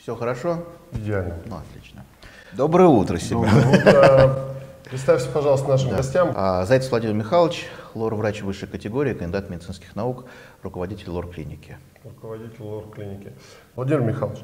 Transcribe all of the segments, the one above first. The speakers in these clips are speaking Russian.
Все хорошо? Идеально. Ну, отлично. Доброе утро, Семен. Доброе утро. Представься, пожалуйста, нашим Да. гостям. А, Зайцев Владимир Михайлович, лор-врач высшей категории, кандидат медицинских наук, руководитель лор-клиники. руководитель лор-клиники. Владимир Михайлович,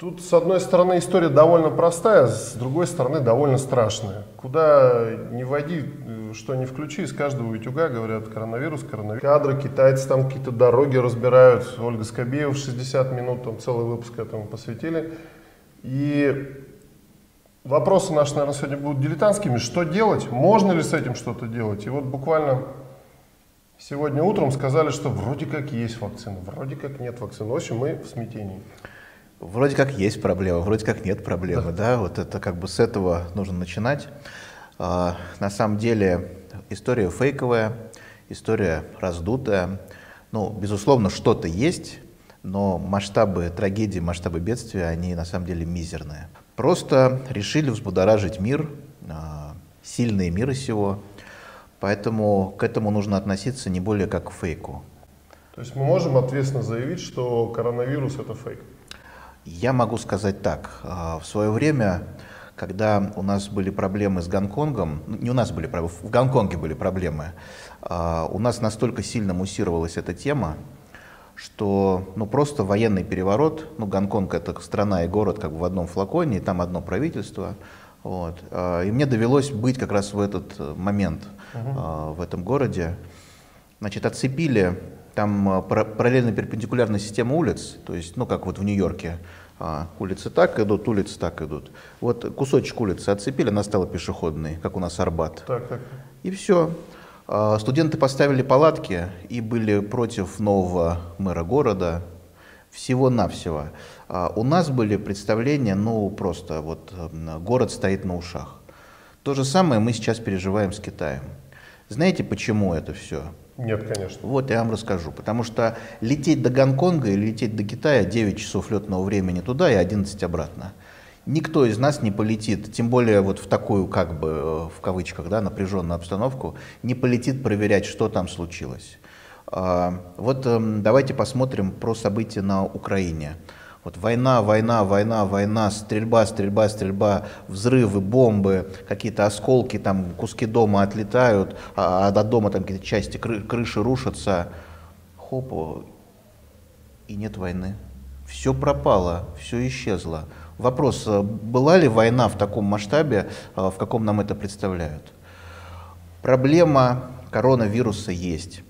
тут с одной стороны история довольно простая, с другой стороны довольно страшная. Куда не войди, э, что не включи, из каждого утюга говорят коронавирус, коронавирус. Кадры, китайцы там какие-то дороги разбирают, Ольга Скобеева в 60 минут, там целый выпуск этому посвятили. И вопросы наши, наверное, сегодня будут дилетантскими. Что делать? Можно ли с этим что-то делать? И вот буквально Сегодня утром сказали, что вроде как есть вакцина, вроде как нет вакцины. В общем, мы в смятении. Вроде как есть проблема, вроде как нет проблемы, да, вот это как бы с этого нужно начинать. А, на самом деле история фейковая, история раздутая. Ну, безусловно, что-то есть, но масштабы трагедии, масштабы бедствия, они на самом деле мизерные. Просто решили взбудоражить мир, а, сильные мира сего, поэтому к этому нужно относиться не более как к фейку. То есть мы можем ответственно заявить, что коронавирус это фейк. Я могу сказать так. а, В свое время, когда у нас были проблемы с Гонконгом, ну, не у нас были проблемы, в Гонконге были проблемы, а, у нас настолько сильно муссировалась эта тема, что ну, просто военный переворот, ну, Гонконг это страна и город как бы в одном флаконе, и там одно правительство, вот. а, И мне довелось быть как раз в этот э, момент а, в этом городе. Значит, отцепили там пара- параллельно перпендикулярная система улиц, то есть, ну, как вот в Нью-Йорке, а, улицы так идут, улицы так идут. Вот кусочек улицы отцепили, она стала пешеходной, как у нас Арбат. Так, так. И все. А, Студенты поставили палатки и были против нового мэра города. Всего-навсего. А У нас были представления, ну просто вот город стоит на ушах. То же самое мы сейчас переживаем с Китаем. Знаете, почему это все? Нет, конечно. Вот я вам расскажу. Потому что лететь до Гонконга или лететь до Китая 9 часов летного времени туда и 11 обратно. Никто из нас не полетит, тем более вот в такую, как бы, э, в кавычках, да, напряженную обстановку, не полетит проверять, что там случилось. А, Вот эм, давайте посмотрим про события на Украине. Вот война, война, война, война, стрельба, стрельба, стрельба, взрывы, бомбы, какие-то осколки, там куски дома отлетают, а а до дома там какие-то части кры- крыши рушатся. Хоп, и нет войны. Все пропало, все исчезло. Вопрос, э, была ли война в таком масштабе, э, в каком нам это представляют? Проблема коронавируса есть.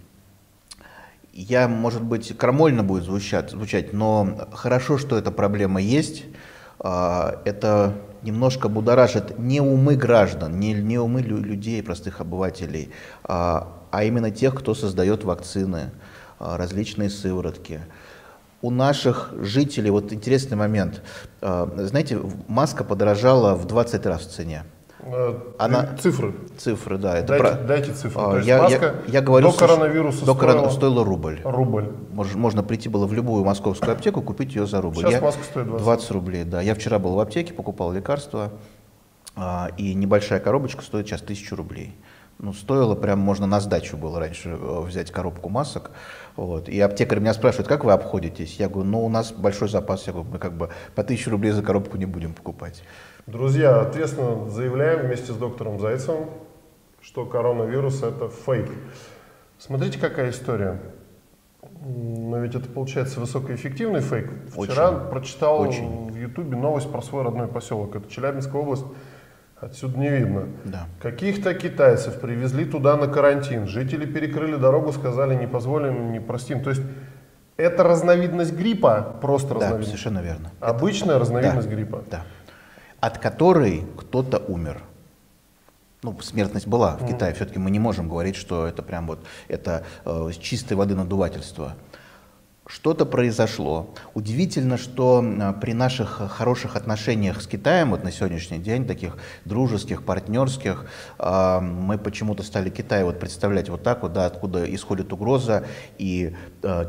Я, может быть, крамольно будет звучать, звучать, но хорошо, что эта проблема есть. А, Это немножко будоражит не умы граждан, не, не умы лю- людей, простых обывателей, а а именно тех, кто создает вакцины, а, различные сыворотки. У наших жителей, вот интересный момент, знаете, маска подорожала в 20 раз в цене. Э, Она- Цифры. Цифры, да. Это Дайте, про- дайте цифры. А, То есть я, я- маска я говорю, до коронавируса до стоила стоила рубль. рубль. Мож- можно прийти было в любую московскую аптеку, купить ее за рубль. Сейчас Я- маска стоит 20. рублей, да. Я вчера был в аптеке, покупал лекарства, а, и небольшая коробочка стоит сейчас 1000 рублей. Ну, стоило прям, можно на сдачу было раньше э, взять коробку масок. Вот. И аптекарь меня спрашивает, как вы обходитесь? Я говорю, ну, у нас большой запас. Я говорю, мы как бы по 1000 рублей за коробку не будем покупать. Друзья, ответственно заявляем вместе с доктором Зайцевым, что коронавирус это фейк. Смотрите, какая история. Но ведь это получается высокоэффективный фейк. Вчера Очень. прочитал Очень. в Ютубе новость про свой родной поселок. Это Челябинская область. Отсюда не видно. Да. Каких-то китайцев привезли туда на карантин. Жители перекрыли дорогу, сказали, не позволим, не простим. То есть это разновидность гриппа, просто Да, разновидность. совершенно верно. Обычная разновидность Да. гриппа. Да. От которой кто-то умер. Ну, смертность была в Китае. Все-таки мы не можем говорить, что это прям вот это э, чистой воды надувательство. Что-то произошло. Удивительно, что э, при наших хороших отношениях с Китаем вот на сегодняшний день, таких дружеских, партнерских, э, мы почему-то стали Китай вот представлять вот так вот, да, откуда исходит угроза, и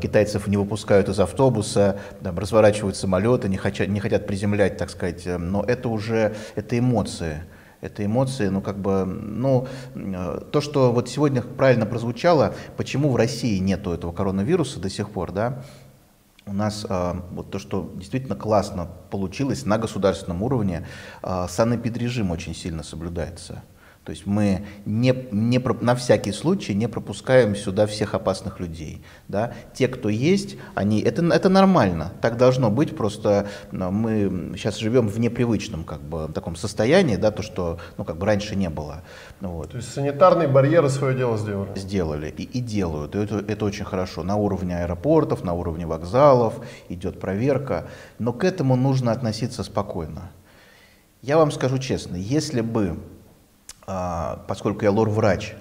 китайцев не выпускают из автобуса, там, разворачивают самолеты, не хотят, не хотят приземлять, так сказать. Но это уже это эмоции. Это эмоции, ну как бы, ну э, то, что вот сегодня правильно прозвучало, почему в России нету этого коронавируса до сих пор, да? у нас а, вот то, что действительно классно получилось на государственном уровне, а, санэпидрежим очень сильно соблюдается. То есть мы не, не, на всякий случай не пропускаем сюда всех опасных людей. Да? Те, кто есть, они, это, это нормально, так должно быть, просто мы сейчас живем в непривычном как бы, таком состоянии, да, то, что ну, как бы раньше не было. Вот. То есть санитарные барьеры свое дело сделали? Сделали и, и делают, и это, это очень хорошо. На уровне аэропортов, на уровне вокзалов идет проверка, но к этому нужно относиться спокойно. Я вам скажу честно, если бы поскольку я лор-врач,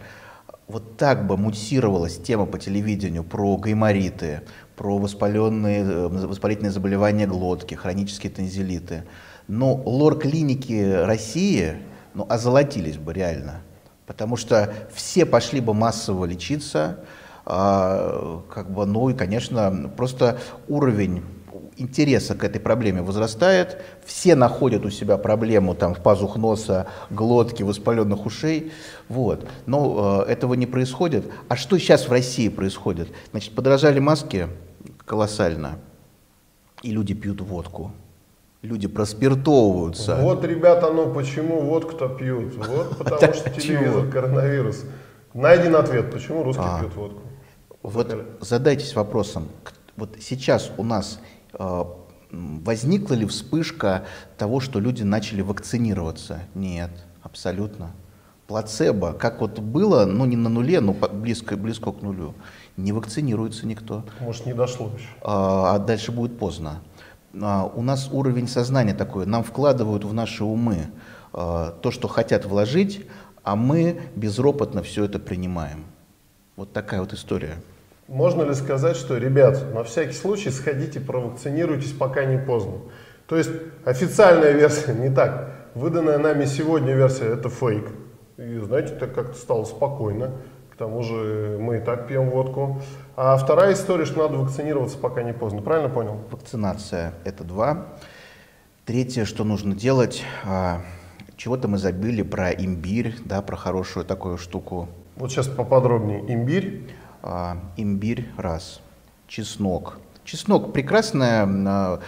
вот так бы мутировалась тема по телевидению про гаймориты, про воспаленные, э, воспалительные заболевания глотки, хронические танзелиты. Но лор-клиники России ну, озолотились бы реально. Потому что все пошли бы массово лечиться, а, как бы, ну и, конечно, просто уровень интереса к этой проблеме возрастает, все находят у себя проблему там, в пазух носа, глотки, воспаленных ушей, вот. но э, этого не происходит. А что сейчас в России происходит? Значит, подорожали маски колоссально, и люди пьют водку. Люди проспиртовываются. Вот, ребята, ну почему водку-то пьют? Вот потому что телевизор, коронавирус. Найден ответ, почему русские а, пьют водку. Вот задайтесь вопросом, вот сейчас у нас возникла ли вспышка того, что люди начали вакцинироваться? Нет, абсолютно. Плацебо, как вот было, ну не на нуле, но близко, близко к нулю, не вакцинируется никто. Может, не дошло еще. А, а дальше будет поздно. А, у нас уровень сознания такой, нам вкладывают в наши умы а, то, что хотят вложить, а мы безропотно все это принимаем. Вот такая вот история. Можно ли сказать, что, ребят, на всякий случай сходите, провакцинируйтесь, пока не поздно? То есть официальная версия не так. Выданная нами сегодня версия это фейк. И знаете, так как-то стало спокойно. К тому же мы и так пьем водку. А вторая история, что надо вакцинироваться, пока не поздно. Правильно понял? Вакцинация – это два. Третье, что нужно делать, а, чего-то мы забыли про имбирь, да, про хорошую такую штуку. Вот сейчас поподробнее. Имбирь имбирь раз, чеснок. Чеснок прекрасная, а,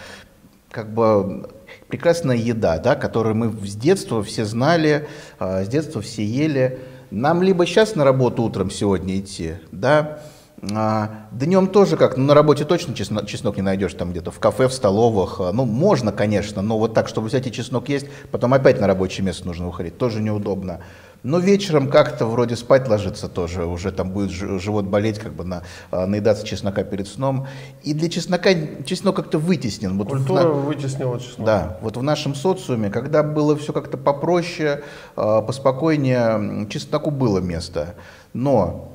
как бы прекрасная еда, да, которую мы с детства все знали, а, с детства все ели. Нам либо сейчас на работу утром сегодня идти, да, а, днем тоже как, ну, на работе точно чеснок, чеснок не найдешь, там где-то в кафе, в столовых. Ну, можно, конечно, но вот так, чтобы взять и чеснок есть, потом опять на рабочее место нужно выходить, тоже неудобно. Но вечером как-то вроде спать ложиться тоже, уже там будет живот болеть, как бы на, а, наедаться чеснока перед сном. И для чеснока чеснок как-то вытеснен. Вот Культура на... вытеснила чеснок. Да, вот в нашем социуме, когда было все как-то попроще, а, поспокойнее, чесноку было место. Но,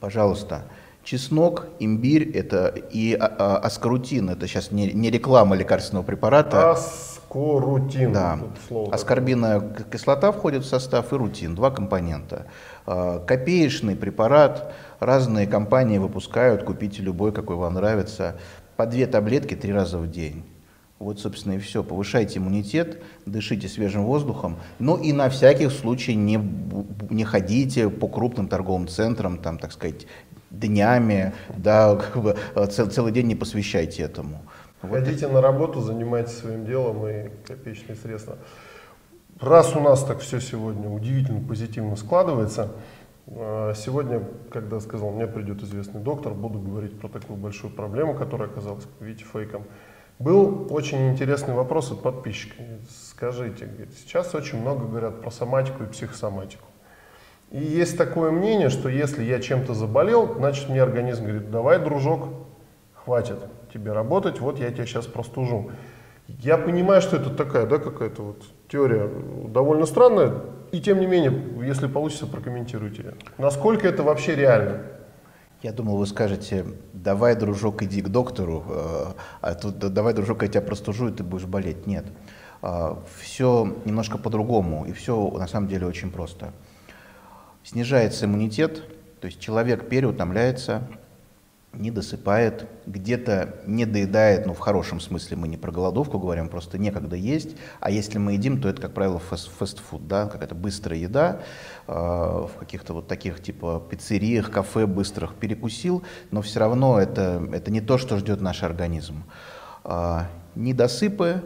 пожалуйста, Чеснок, имбирь это и а, аскорутин, это сейчас не, не реклама лекарственного препарата. Аскорутин. Да. Аскорбиновая кислота входит в состав и рутин, два компонента. А, копеечный препарат, разные компании выпускают, купите любой, какой вам нравится, по две таблетки три раза в день. Вот, собственно, и все. Повышайте иммунитет, дышите свежим воздухом. Ну и на всякий случай не, не ходите по крупным торговым центрам, там, так сказать, днями, да, как бы э, цел, целый день не посвящайте этому. Ходите вот. на работу, занимайтесь своим делом и копеечные средства. Раз у нас так все сегодня удивительно позитивно складывается, э, сегодня, когда сказал, мне придет известный доктор, буду говорить про такую большую проблему, которая оказалась, видите, фейком. Был очень интересный вопрос от подписчика. Скажите, сейчас очень много говорят про соматику и психосоматику. И есть такое мнение, что если я чем-то заболел, значит мне организм говорит, давай, дружок, хватит тебе работать, вот я тебя сейчас простужу. Я понимаю, что это такая, да, какая-то вот теория довольно странная, и тем не менее, если получится, прокомментируйте. Насколько это вообще реально? Я думал, вы скажете, давай, дружок, иди к доктору, э, а тут давай, дружок, я тебя простужу, и ты будешь болеть. Нет. Э, все немножко по-другому, и все на самом деле очень просто снижается иммунитет, то есть человек переутомляется, не досыпает, где-то не доедает, ну в хорошем смысле мы не про голодовку говорим, просто некогда есть, а если мы едим, то это, как правило, фаст, фастфуд, да, какая-то быстрая еда, э, в каких-то вот таких типа пиццериях, кафе быстрых перекусил, но все равно это, это не то, что ждет наш организм. Э, недосыпы,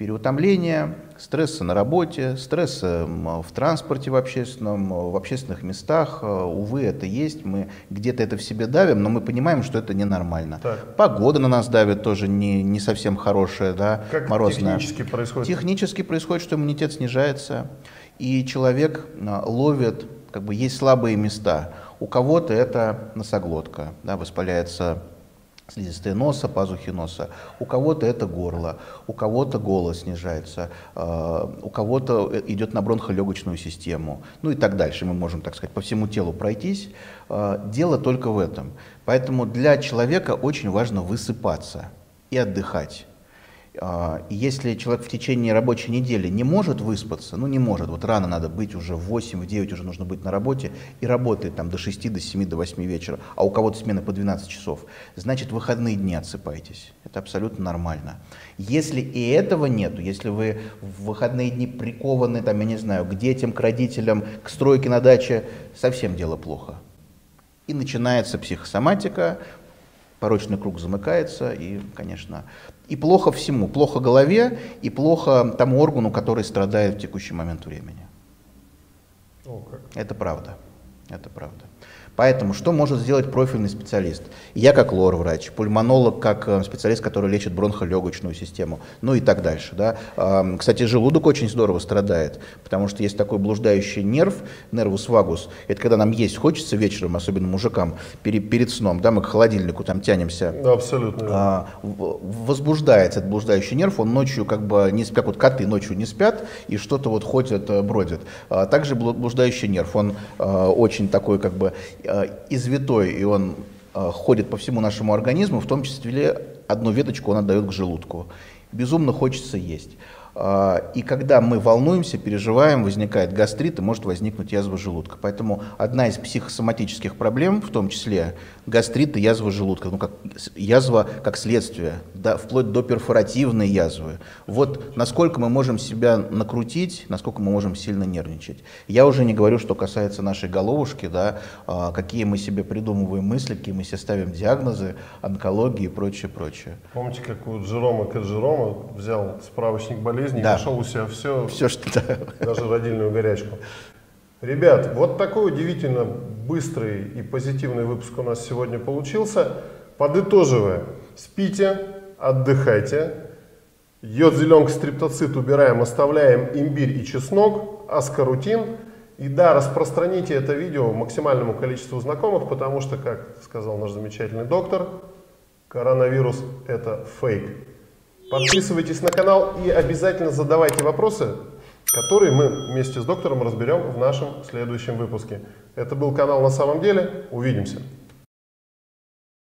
переутомление, стрессы на работе, стрессы в транспорте в общественном, в общественных местах. Э, увы, это есть. Мы где-то это в себе давим, но мы понимаем, что это ненормально. Так. Погода на нас давит тоже не, не совсем хорошая, да, как морозная. технически происходит? Технически происходит, что иммунитет снижается, и человек э, ловит, как бы есть слабые места. У кого-то это носоглотка, да, воспаляется слизистые носа, пазухи носа. У кого-то это горло, у кого-то голос снижается, а, у кого-то идет на бронхолегочную систему, ну и так дальше. Мы можем, так сказать, по всему телу пройтись. А, дело только в этом. Поэтому для человека очень важно высыпаться и отдыхать. А, если человек в течение рабочей недели не может выспаться, ну не может, вот рано надо быть уже в 8, в 9 уже нужно быть на работе, и работает там до 6, до 7, до 8 вечера, а у кого-то смена по 12 часов, значит выходные дни отсыпайтесь. Это абсолютно нормально. Если и этого нету, если вы в выходные дни прикованы, там, я не знаю, к детям, к родителям, к стройке на даче, совсем дело плохо. И начинается психосоматика, порочный круг замыкается, и, конечно, и плохо всему, плохо голове, и плохо тому органу, который страдает в текущий момент времени. О, как. Это правда, это правда. Поэтому что может сделать профильный специалист? Я как лор-врач, пульмонолог как э, специалист, который лечит бронхолегочную систему, ну и так дальше. Да? Кстати, желудок очень здорово страдает, потому что есть такой блуждающий нерв, нервус вагус. Это когда нам есть хочется вечером, особенно мужикам, перед, перед сном, да, мы к холодильнику там тянемся. Да, абсолютно. А, возбуждается этот блуждающий нерв, он ночью как бы не спят, вот коты ночью не спят и что-то вот ходят, бродят. А также блуждающий нерв, он а, очень такой как бы извитой, и он э, ходит по всему нашему организму, в том числе одну веточку он отдает к желудку. Безумно хочется есть. А, и когда мы волнуемся, переживаем, возникает гастрит и может возникнуть язва желудка. Поэтому одна из психосоматических проблем, в том числе гастрит и язва желудка, ну как язва как следствие, да, вплоть до перфоративной язвы. Вот насколько мы можем себя накрутить, насколько мы можем сильно нервничать. Я уже не говорю, что касается нашей головушки, да, а, какие мы себе придумываем мысли, какие мы себе ставим диагнозы, онкологии и прочее, прочее. Помните, как у Джерома Каджерома взял справочник болезни болезни, да. нашел у себя все, все что -то. даже родильную горячку. Ребят, вот такой удивительно быстрый и позитивный выпуск у нас сегодня получился. Подытоживая, спите, отдыхайте, йод, зеленка, стриптоцит убираем, оставляем имбирь и чеснок, аскорутин. И да, распространите это видео максимальному количеству знакомых, потому что, как сказал наш замечательный доктор, коронавирус это фейк. Подписывайтесь на канал и обязательно задавайте вопросы, которые мы вместе с доктором разберем в нашем следующем выпуске. Это был канал «На самом деле». Увидимся.